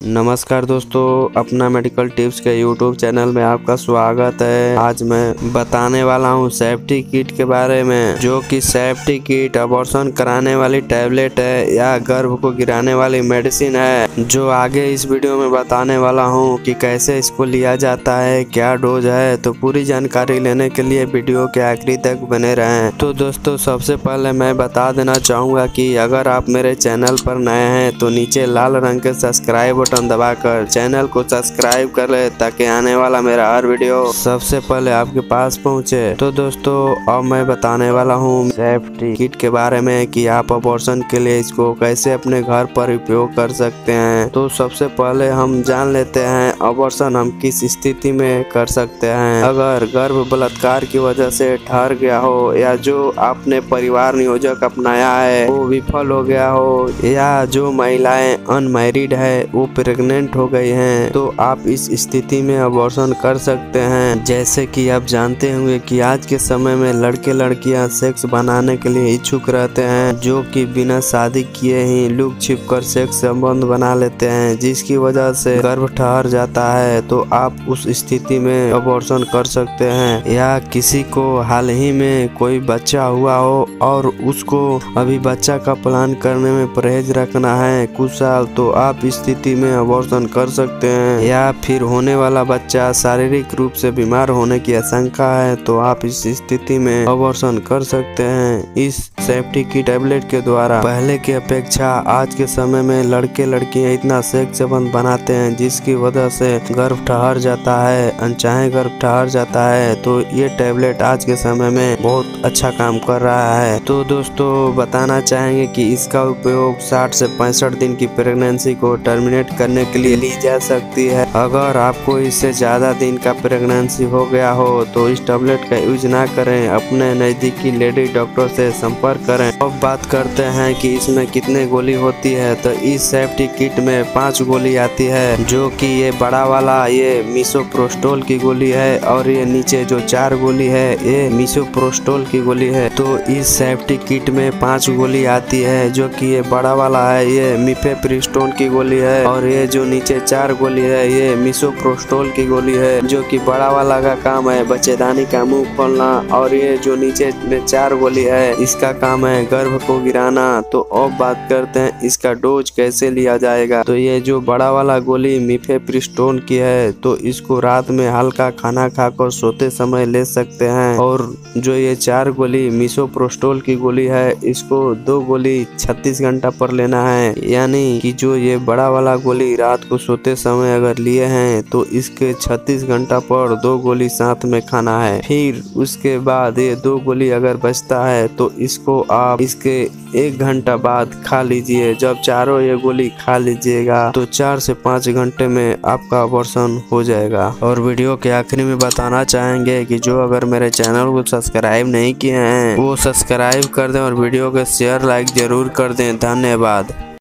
नमस्कार दोस्तों, अपना मेडिकल टिप्स के यूट्यूब चैनल में आपका स्वागत है। आज मैं बताने वाला हूँ सेफ्टी किट के बारे में, जो कि सेफ्टी किट अबॉर्शन कराने वाली टैबलेट है या गर्भ को गिराने वाली मेडिसिन है। जो आगे इस वीडियो में बताने वाला हूँ कि कैसे इसको लिया जाता है, क्या डोज है तो पूरी जानकारी लेने के लिए वीडियो के आखिरी तक बने रहें। तो दोस्तों, सबसे पहले मैं बता देना चाहूँगा की अगर आप मेरे चैनल पर नए हैं तो नीचे लाल रंग के सब्सक्राइब बटन दबाकर चैनल को सब्सक्राइब कर ले ताकि आने वाला मेरा हर वीडियो सबसे पहले आपके पास पहुँचे। तो दोस्तों, अब मैं बताने वाला हूँ सेफ्टी किट के बारे में कि आप अबॉर्शन के लिए इसको कैसे अपने घर पर उपयोग कर सकते हैं। तो सबसे पहले हम जान लेते हैं अबॉर्शन हम किस स्थिति में कर सकते हैं। अगर गर्भ बलात्कार की वजह से ठहर गया हो या जो आपने परिवार नियोजक अपनाया है, वो विफल हो गया हो या जो महिलाएँ अनमेरिड है, वो प्रेग्नेंट हो गई हैं तो आप इस स्थिति में अबॉर्शन कर सकते हैं। जैसे कि आप जानते होंगे कि आज के समय में लड़के लड़कियाँ सेक्स बनाने के लिए इच्छुक रहते हैं, जो कि बिना शादी किए ही लुक छिप कर सेक्स संबंध बना लेते हैं, जिसकी वजह से गर्भ ठहर जाता है। तो आप उस स्थिति में अबॉर्शन कर सकते हैं, या किसी को हाल ही में कोई बच्चा हुआ हो, और उसको अभी बच्चा का प्लान करने में परहेज रखना है कुछ साल। तो आप स्थिति में अबॉर्शन कर सकते हैं। या फिर होने वाला बच्चा शारीरिक रूप से बीमार होने की आशंका है तो आप इस स्थिति में अबॉर्शन कर सकते हैं। इस सेफ्टी की टैबलेट के द्वारा। पहले की अपेक्षा आज के समय में लड़के लड़कियाँ इतना सेक्स संबंध बनाते हैं, जिसकी वजह से गर्भ ठहर जाता है, अनचाहे गर्भ ठहर जाता है तो ये टैबलेट आज के समय में बहुत अच्छा काम कर रहा है। तो दोस्तों, बताना चाहेंगे कि इसका उपयोग 60 से पैंसठ दिन की प्रेगनेंसी को टर्मिनेट करने के लिए ली जा सकती है। अगर आपको इससे ज़्यादा दिन का प्रेगनेंसी हो गया हो तो इस टैबलेट का यूज़ ना करें। अपने नज़दीकी लेडी डॉक्टर से संपर्क करें। अब बात करते हैं कि इसमें कितने गोली होती है। तो इस सेफ्टी किट में पाँच गोली आती है, जो कि ये बड़ा वाला, ये मिसोप्रोस्टोल की गोली है, और ये नीचे जो चार गोली है, ये मिसोप्रोस्टोल की गोली है। तो इस सेफ्टी किट में पाँच गोली आती है, जो कि ये बड़ा वाला है, ये मिफेप्रिस्टोन की गोली है, और ये जो नीचे चार गोली है, ये मिसोप्रोस्टोल की गोली है, जो कि बड़ा वाला का काम है, बच्चेदानी का मुँह खोलना, और ये जो नीचे में चार गोली है, इसका काम है गर्भ को गिराना। तो अब बात करते हैं, इसका डोज कैसे लिया जाएगा? तो ये जो बड़ा वाला गोली मिफेप्रिस्टोन की है तो इसको रात में हल्का खाना खाकर सोते समय ले सकते हैं। और जो ये चार गोली मिसोप्रोस्टोल की गोली है, इसको दो गोली 36 घंटा पर लेना है। यानी कि जो ये बड़ा वाला गोली रात को सोते समय अगर लिए हैं तो इसके 36 घंटा पर दो गोली साथ में खाना है। फिर उसके बाद ये दो गोली अगर बचता है तो इसको आप इसके एक घंटा बाद खा लीजिए। जब चारों ये गोली खा लीजिएगा तो चार से पाँच घंटे में आपका ऑपरेशन हो जाएगा। और वीडियो के आखिरी में बताना चाहेंगे कि जो अगर मेरे चैनल को सब्सक्राइब नहीं किए हैं, वो सब्सक्राइब कर दें और वीडियो को शेयर, लाइक ज़रूर कर दें। धन्यवाद।